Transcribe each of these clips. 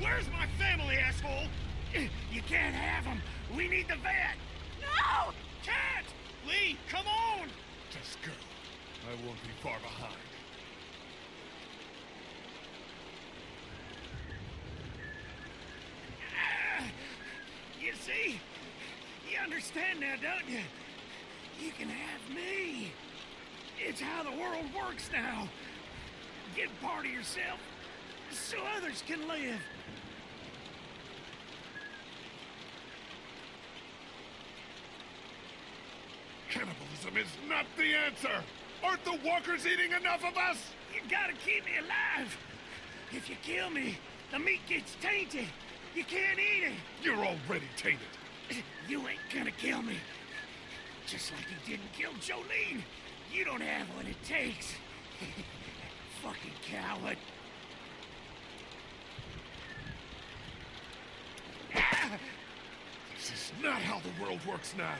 Where's my family, asshole? You can't have them. We need the vet. No! Can't! Lee, come on! Just go. I won't be far behind. Ah, you see? You understand now, don't you? You can have me. It's how the world works now. Give part of yourself so others can live. Cannibalism is not the answer! Aren't the walkers eating enough of us? You gotta keep me alive. If you kill me, the meat gets tainted. You can't eat it. You're already tainted. You ain't gonna kill me. Just like you didn't kill Jolene. You don't have what it takes. Fucking coward. Ah! This is not how the world works now.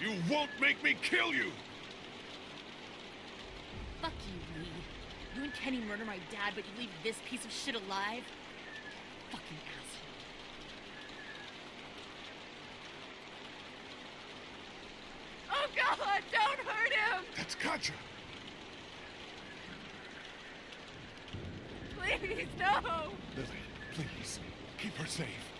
You won't make me kill you! Fuck you, Lee. You and Kenny murder my dad, but you leave this piece of shit alive? Fucking asshole. Oh God, don't hurt him! That's Katjaa. Please, no! Lilly, please, keep her safe.